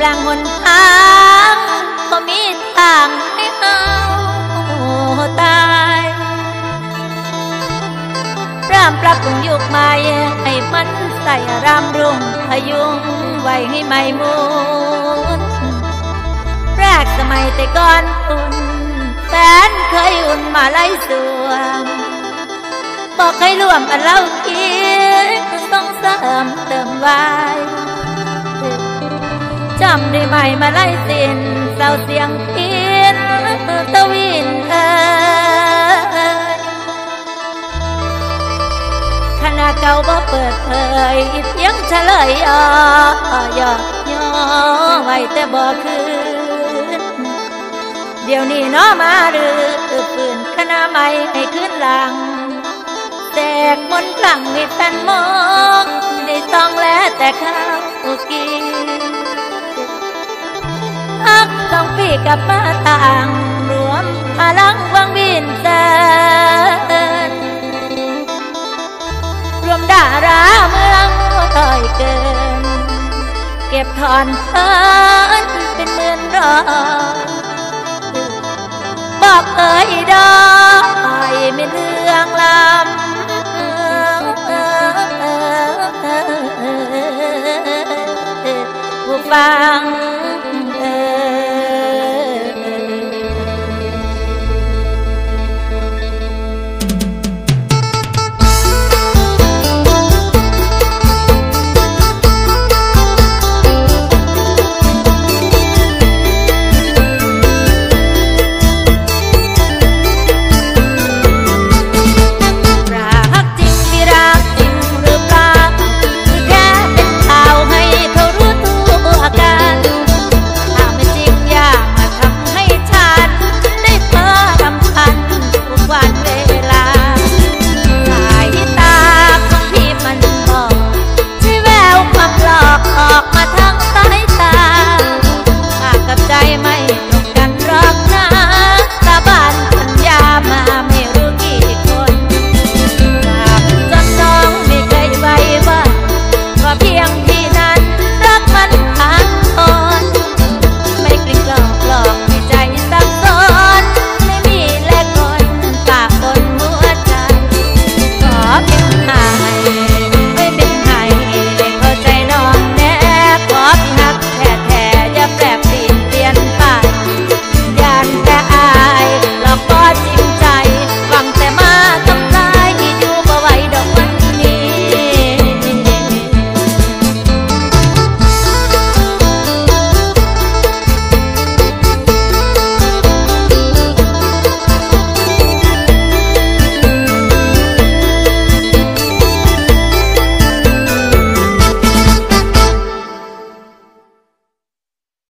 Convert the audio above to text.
ปลางหนทางก็มีทางให้เอาตายรามปรับปรุงยุคใหม่ให้มันใส่รำรุ่งพยุงไว้ให้ไม่มุนแรกสมัยแต่ก่อนอุ่นแฟนเคยอุ่นมาไล่สวมบอกให้ร่วมกันเล่าคิดต้องเสริมเติมไว้ จำได้ไหมมาไล่สินเศร้าเสียงพินตะวินเอ่ยคณะเก่าบ่เปิดเผยเพียงเฉลยอ่อยอย่อไว้แต่บ่คืนเดี๋ยวนี้น้อมาหรือฝืนคณะใหม่ให้ขึ้นหลัง แตกมนต์คลังให้แฟนมองได้ต้องแลแต่ข้ากิน กับมาต่างรวมพลังวังวินเซินรวมดาราเมืองต่อยเกิน เก็บถอนเพิ่นเป็นหมื่นร้อยบอกเอ่ยดอยไม่เรื่องลำผู้ฟัง